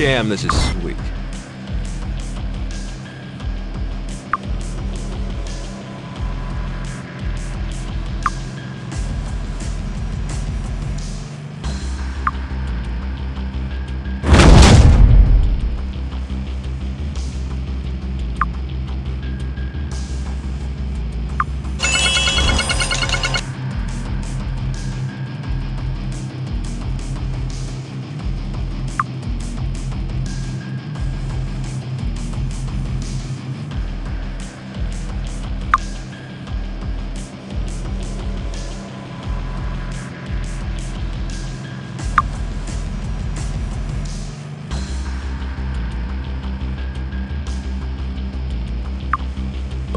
Damn, this is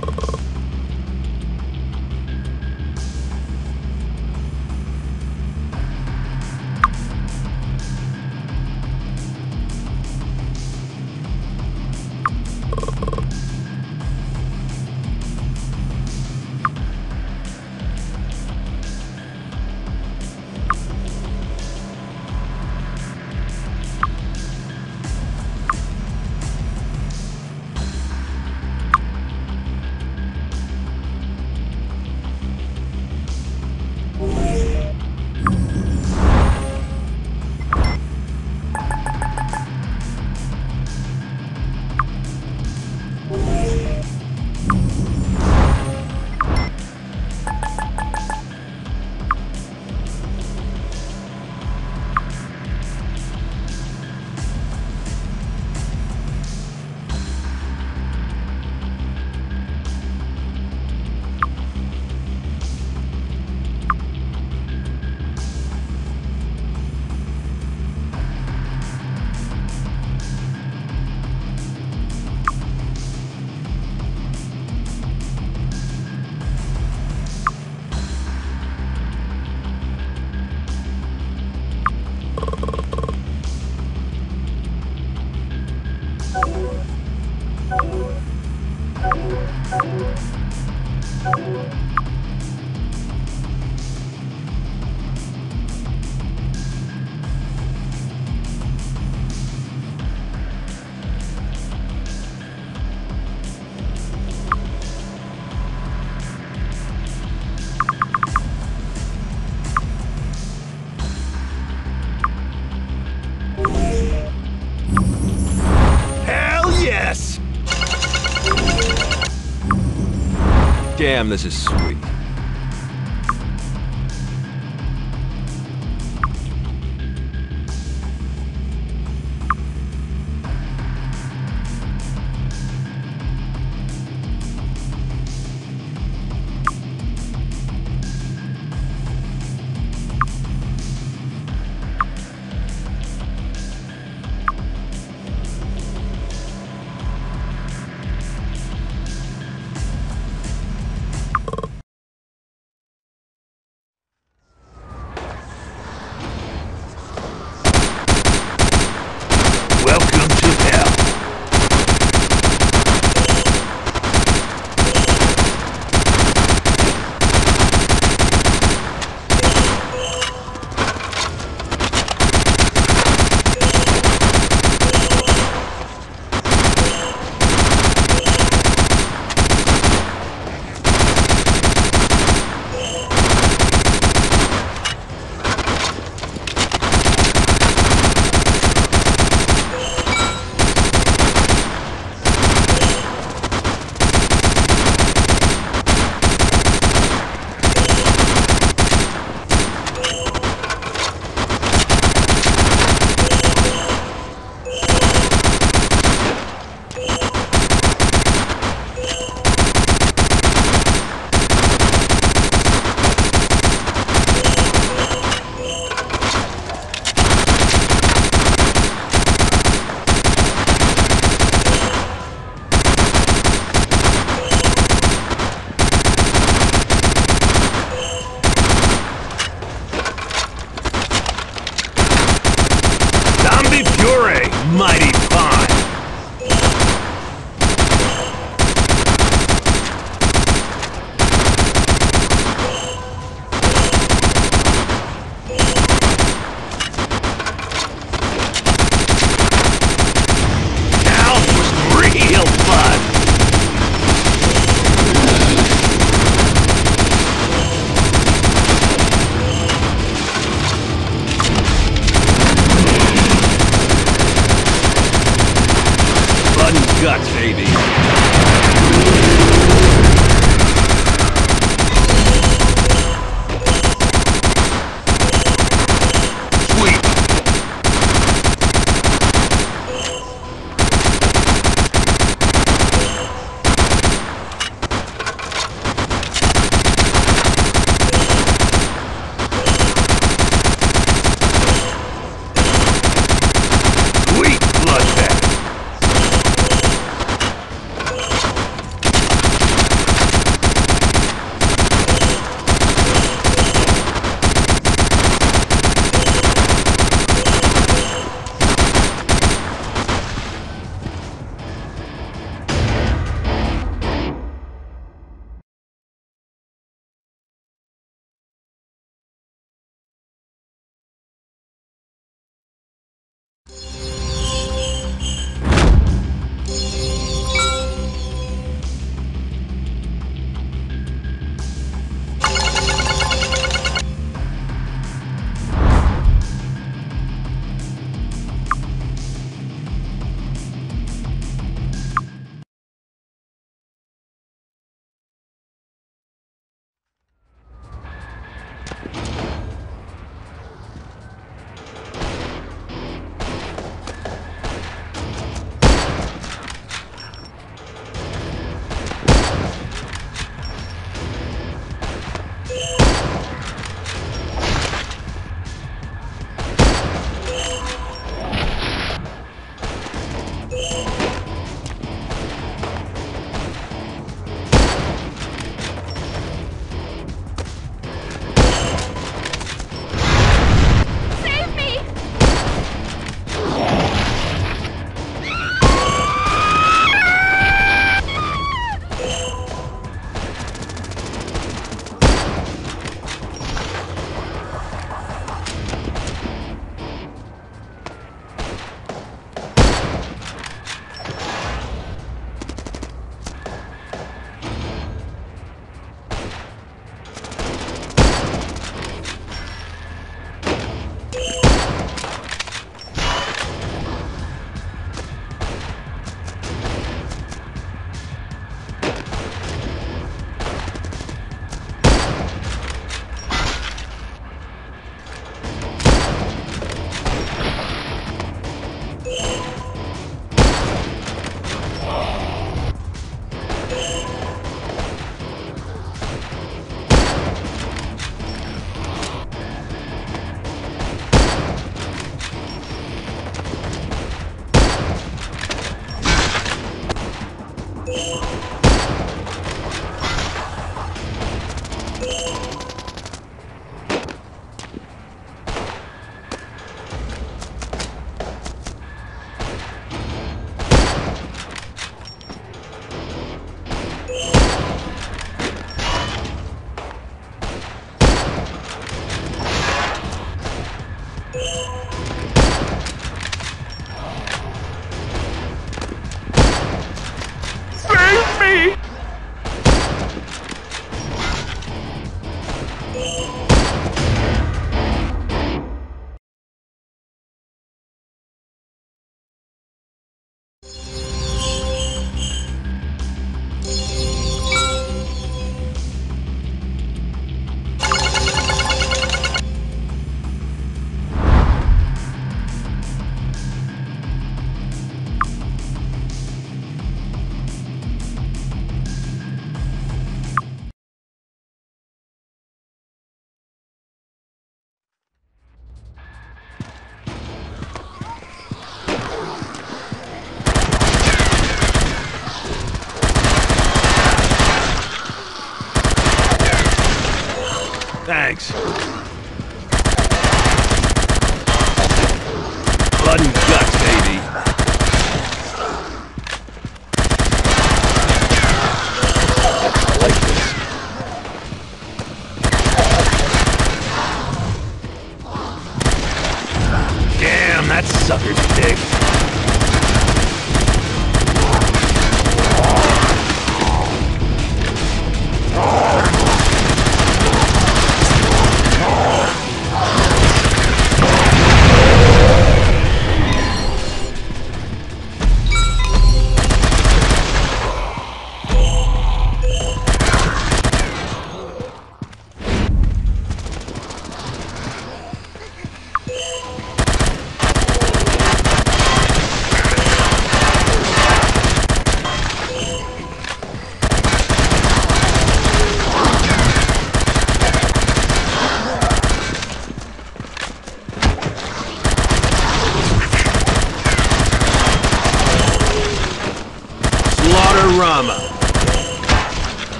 Hell yes! Damn, this is sweet.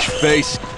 Flesh face.